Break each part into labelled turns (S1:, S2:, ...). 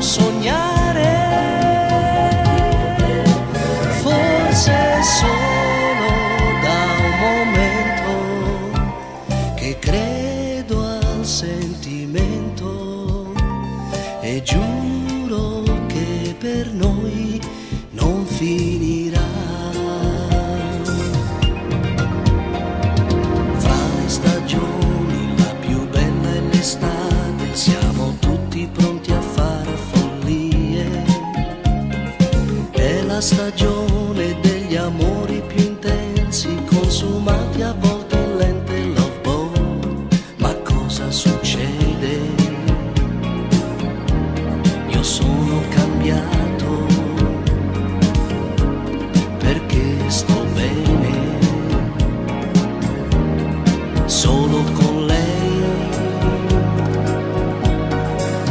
S1: sognare. Forse solo da un momento che credo al sentimento e giuro che per noi non finirà.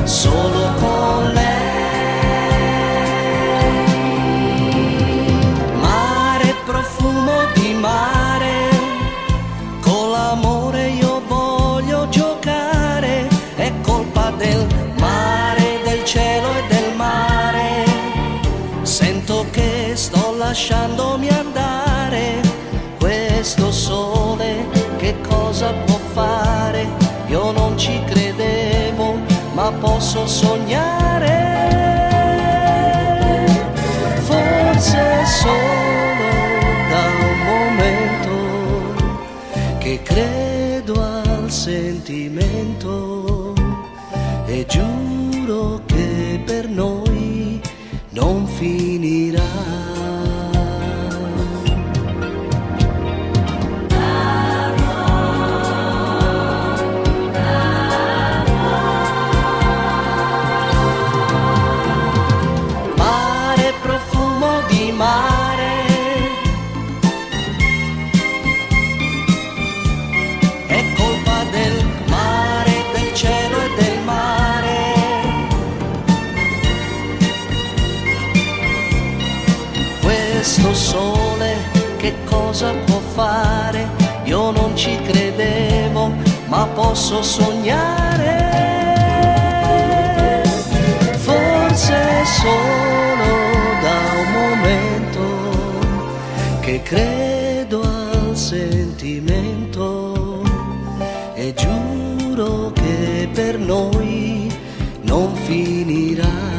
S1: Solo con lei. Mare, profumo di mare, con l'amore io voglio giocare, è colpa del mare, del cielo e del mare. Sento che sto lasciandomi andare, questo sole che cosa può posso sognare. Forse solo da un momento che credo al sentimento e giuro che per noi non finirà. Ci credevo, ma posso sognare. Forse solo da un momento che credo al sentimento e giuro che per noi non finirà.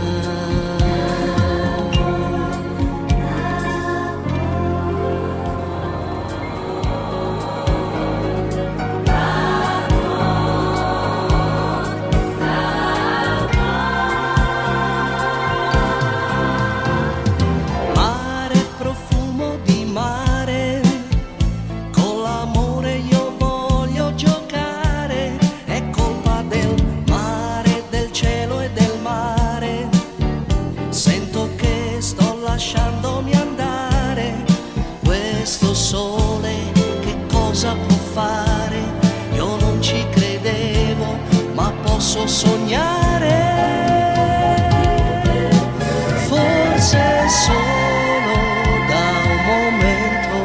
S1: Sognare. Forse solo da un momento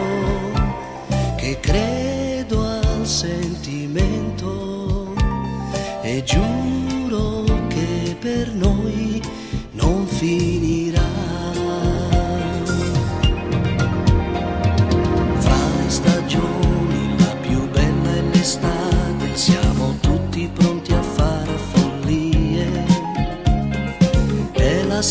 S1: che credo al sentimento e giuro che per noi non finirà. È la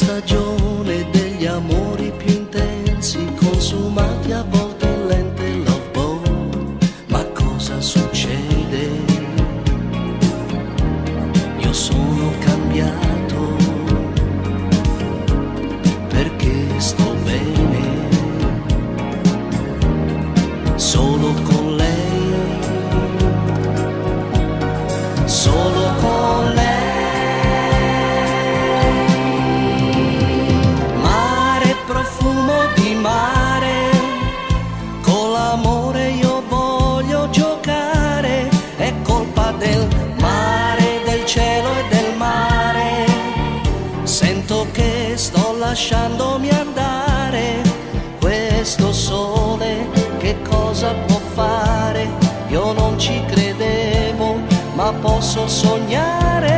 S1: lasciandomi andare, questo sole che cosa può fare? non ci credevo, ma posso sognare.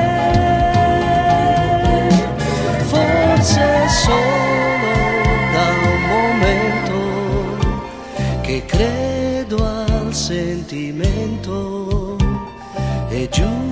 S1: Forse solo da un momento che credo al sentimento e giù